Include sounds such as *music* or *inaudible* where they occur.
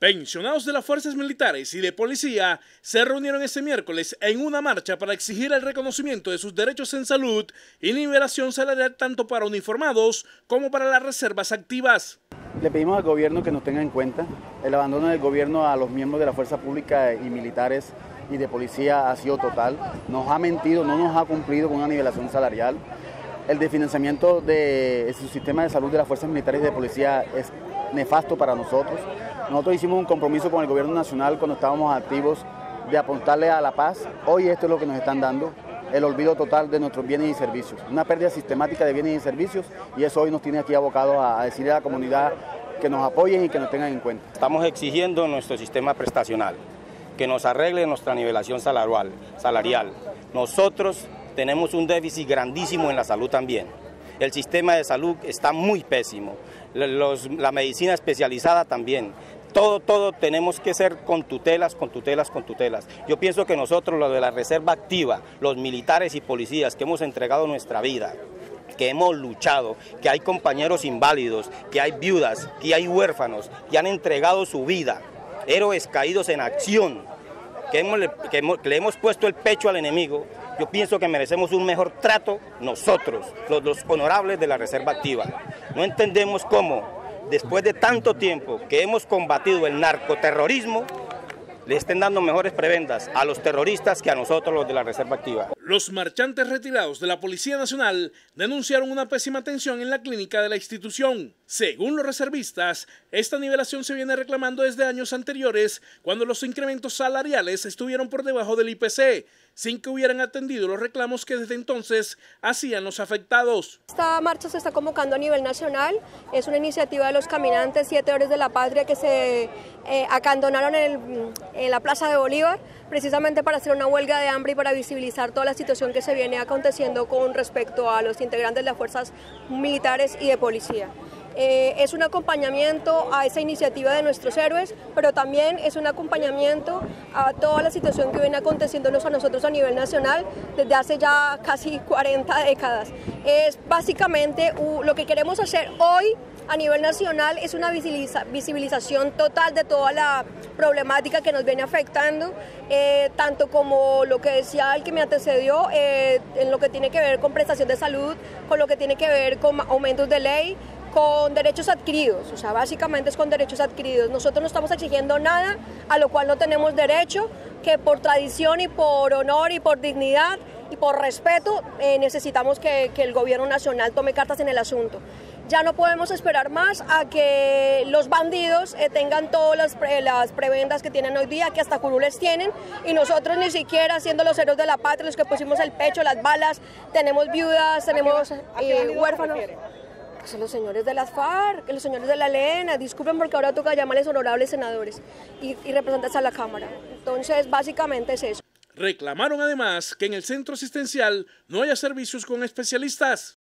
Pensionados de las fuerzas militares y de policía se reunieron este miércoles en una marcha para exigir el reconocimiento de sus derechos en salud y liberación salarial tanto para uniformados como para las reservas activas. Le pedimos al gobierno que nos tenga en cuenta el abandono del gobierno a los miembros de la fuerza pública y militares y de policía ha sido total. Nos ha mentido, no nos ha cumplido con una nivelación salarial. El desfinanciamiento de su sistema de salud de las fuerzas militares y de policía es nefasto para nosotros. Nosotros hicimos un compromiso con el gobierno nacional cuando estábamos activos de apuntarle a la paz. Hoy esto es lo que nos están dando, el olvido total de nuestros bienes y servicios. Una pérdida sistemática de bienes y servicios y eso hoy nos tiene aquí abocados a, decirle a la comunidad que nos apoyen y que nos tengan en cuenta. Estamos exigiendo nuestro sistema prestacional, que nos arregle nuestra nivelación salarial. salarial. Nosotros tenemos un déficit grandísimo en la salud también. El sistema de salud está muy pésimo, la medicina especializada también todo, todo tenemos que ser con tutelas, con tutelas, con tutelas. Yo pienso que nosotros, los de la Reserva Activa, los militares y policías que hemos entregado nuestra vida, que hemos luchado, que hay compañeros inválidos, que hay viudas, que hay huérfanos, que han entregado su vida, héroes caídos en acción, que, le hemos puesto el pecho al enemigo, yo pienso que merecemos un mejor trato nosotros, los, los honorables de la Reserva Activa. No entendemos cómo después de tanto tiempo que hemos combatido el narcoterrorismo, le estén dando mejores prebendas a los terroristas que a nosotros los de la Reserva Activa. Los marchantes retirados de la Policía Nacional denunciaron una pésima atención en la clínica de la institución. Según los reservistas, esta nivelación se viene reclamando desde años anteriores, cuando los incrementos salariales estuvieron por debajo del IPC, sin que hubieran atendido los reclamos que desde entonces hacían los afectados. Esta marcha se está convocando a nivel nacional, es una iniciativa de los caminantes Siete Horas de la Patria que se eh, en, la Plaza de Bolívar precisamente para hacer una huelga de hambre y para visibilizar toda la situación que se viene aconteciendo con respecto a los integrantes de las fuerzas militares y de policía. Eh, es un acompañamiento a esa iniciativa de nuestros héroes, pero también es un acompañamiento a toda la situación que viene aconteciéndonos a nosotros a nivel nacional desde hace ya casi *laughs* 40 décadas. Es básicamente lo que queremos hacer hoy a nivel nacional es una visibilización total de toda la problemática que nos viene afectando, eh, tanto como lo que decía el que me antecedió, eh, en lo que tiene que ver con prestación de salud, con lo que tiene que ver con aumentos de ley, con derechos adquiridos, o sea, básicamente es con derechos adquiridos. Nosotros no estamos exigiendo nada a lo cual no tenemos derecho, que por tradición y por honor y por dignidad y por respeto eh, necesitamos que, el gobierno nacional tome cartas en el asunto. Ya no podemos esperar más a que los bandidos eh, tengan todas las, las, prebendas que tienen hoy día, que hasta curules tienen, y nosotros ni siquiera siendo los héroes de la patria, los que pusimos el pecho, las balas, tenemos viudas, tenemos eh, huérfanos son los señores de las FARC, los señores de la LENA, disculpen porque ahora toca llamarles honorables senadores y, y representantes a la Cámara. Entonces, básicamente es eso. Reclamaron además que en el centro asistencial no haya servicios con especialistas.